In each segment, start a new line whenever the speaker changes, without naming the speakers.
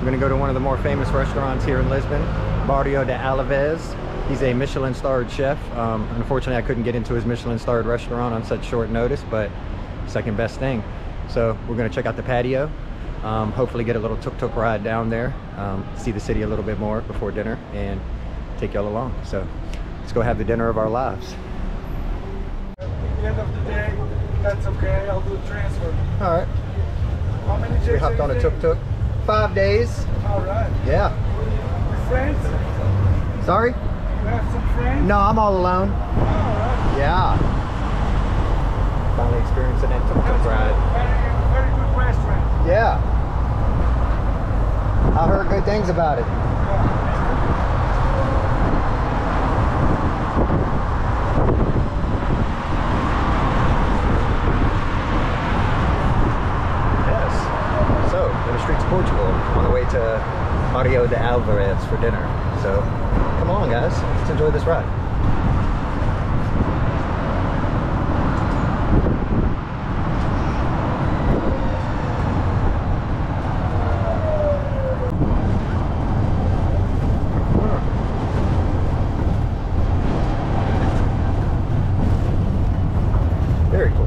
We're gonna go to one of the more famous restaurants here in Lisbon, Barrio de Alaves. He's a Michelin starred chef. Um, unfortunately, I couldn't get into his Michelin starred restaurant on such short notice, but second best thing. So we're gonna check out the patio. Um, hopefully get a little tuk-tuk ride down there, um, see the city a little bit more before dinner and take y'all along. So let's go have the dinner of our lives.
At the end of the day, that's okay. I'll do the transfer.
All right,
How many
we hopped on a tuk-tuk. Five days,
All right.
yeah.
Friends?
Sorry?
You have some friends?
No, I'm all alone.
All right.
Yeah. Finally experiencing that tuk-tuk ride.
very, very good restaurant.
Yeah. I heard good things about it. Yes. So, in the streets of Portugal, on the way to Mario de Alvarez for dinner. So, come on guys, let's enjoy this ride. Very cool.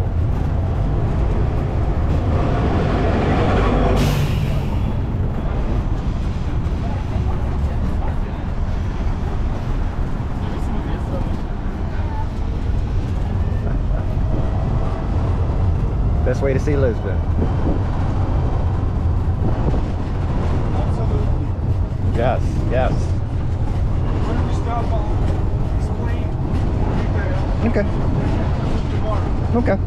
Best way to see Lisbon.
Absolutely.
Yes, yes.
When we stop, I'll explain detail
Okay,
tomorrow.
okay.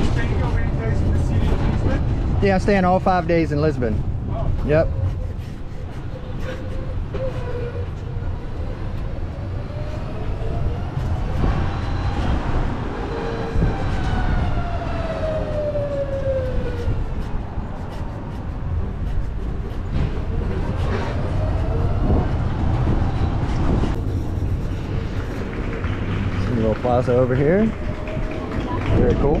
You staying how many days in the city of Lisbon?
Yeah, I'm staying all five days in Lisbon.
Oh,
Yep. Some little plaza over here. Very cool.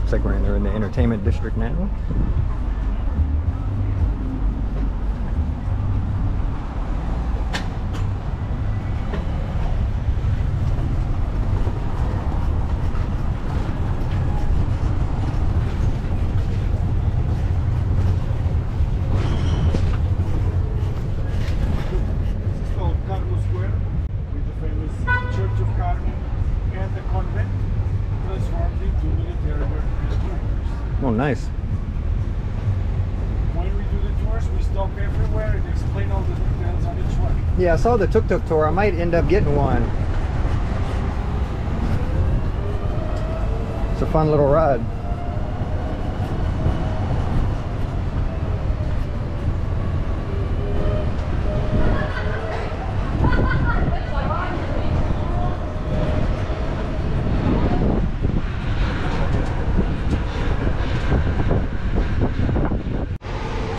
Looks like we're in, in the entertainment district now.
This is called Carlos Square, with the famous Church of Carmo and the convent transformed into military headquarters.
Oh, nice.
When we do the tours, we stop everywhere and explain all the details on each one.
Yeah, I saw the tuk-tuk tour. I might end up getting one. It's a fun little ride.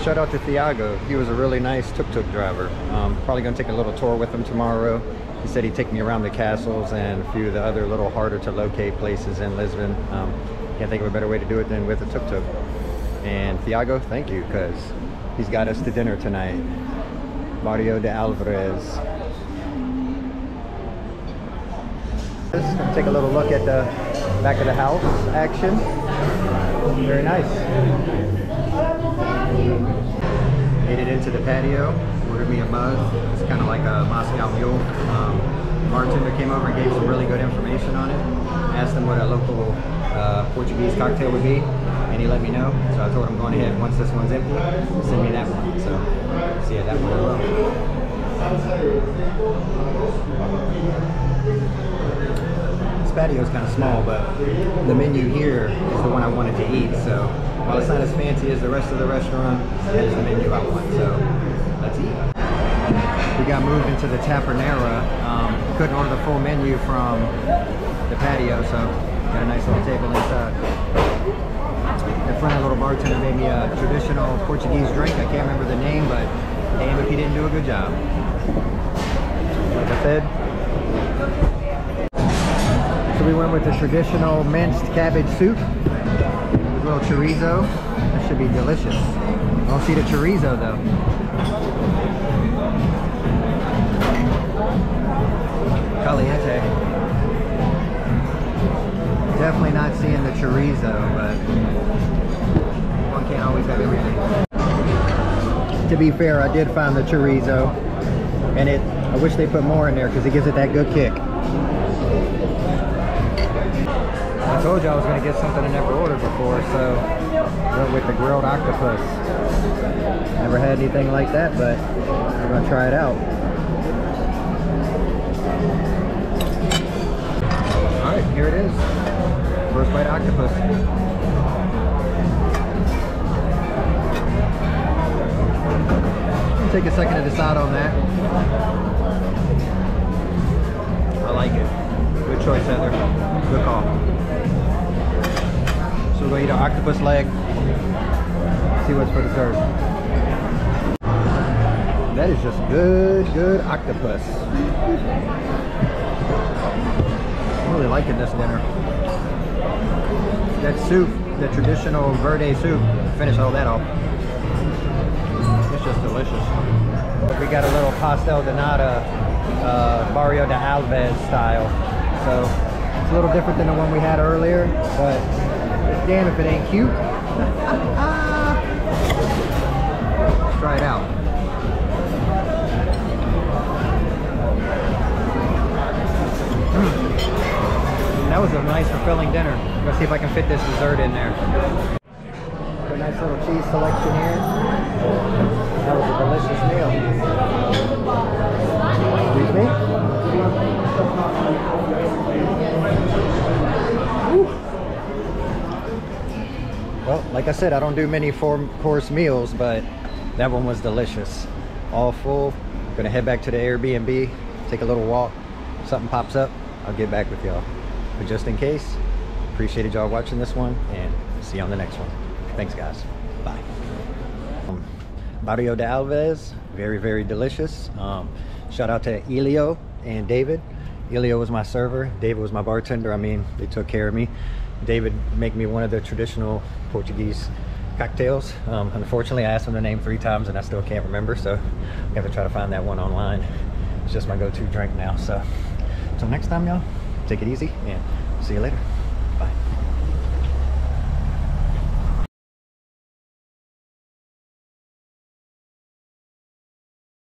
Shout out to Thiago. He was a really nice tuk-tuk driver. Um, probably gonna take a little tour with him tomorrow. He said he'd take me around the castles and a few of the other little harder to locate places in Lisbon. Um, can't think of a better way to do it than with a tuk-tuk. And Thiago, thank you, because he's got us to dinner tonight. Mario de Alvarez. Gonna take a little look at the back of the house action. Very nice. Made it into the patio, ordered me a mug. It's kind of like a Moscow Mule. Um, bartender came over and gave some really good information on it. Asked them what a local uh, Portuguese cocktail would be, and he let me know. So I told him going ahead, once this one's empty, send me that one. So, so yeah, that one as. This patio is kind of small, but the menu here is the one I wanted to eat. So while it's not as fancy as the rest of the restaurant, that is the menu I want. So let's eat. We got moved into the Tapernera. Um, couldn't order the full menu from the patio, so got a nice little table inside. That friendly little bartender made me a traditional Portuguese drink. I can't remember the name, but damn if he didn't do a good job. Like I said. So we went with the traditional minced cabbage soup. Little chorizo. That should be delicious. I don't see the chorizo though. Caliente. Definitely not seeing the chorizo, but one can't always have everything. To be fair, I did find the chorizo, and it. I wish they put more in there because it gives it that good kick. I told you I was going to get something I never ordered before, so went with the grilled octopus. Never had anything like that, but I'm going to try it out. All right, here it is. First bite octopus. Take a second to decide on that. I like it. Good choice, Heather. Good call. We're gonna eat an octopus leg. See what's for dessert. That is just good, good octopus. I'm really liking this dinner. That soup, the traditional verde soup, finish all that off. It's just delicious. We got a little pastel de nata, uh, Barrio de Alves style. So it's a little different than the one we had earlier, but damn if it ain't cute. Let's try it out. Hmm. That was a nice fulfilling dinner. Let's see if I can fit this dessert in there. A nice little cheese selection here. That was a delicious meal. Well, like I said, I don't do many four course meals, but that one was delicious. All full. Gonna head back to the Airbnb, take a little walk. If something pops up, I'll get back with y'all. But just in case, appreciated y'all watching this one and see you on the next one. Thanks guys. Bye. Um, Barrio de Alves, very, very delicious. Um, shout out to Elio and David. Elio was my server, David was my bartender. I mean, they took care of me. David make me one of the traditional Portuguese cocktails. Um, unfortunately, I asked him the name three times and I still can't remember, so I have to try to find that one online. It's just my go-to drink now, so until next time, y'all, take it easy and see you later.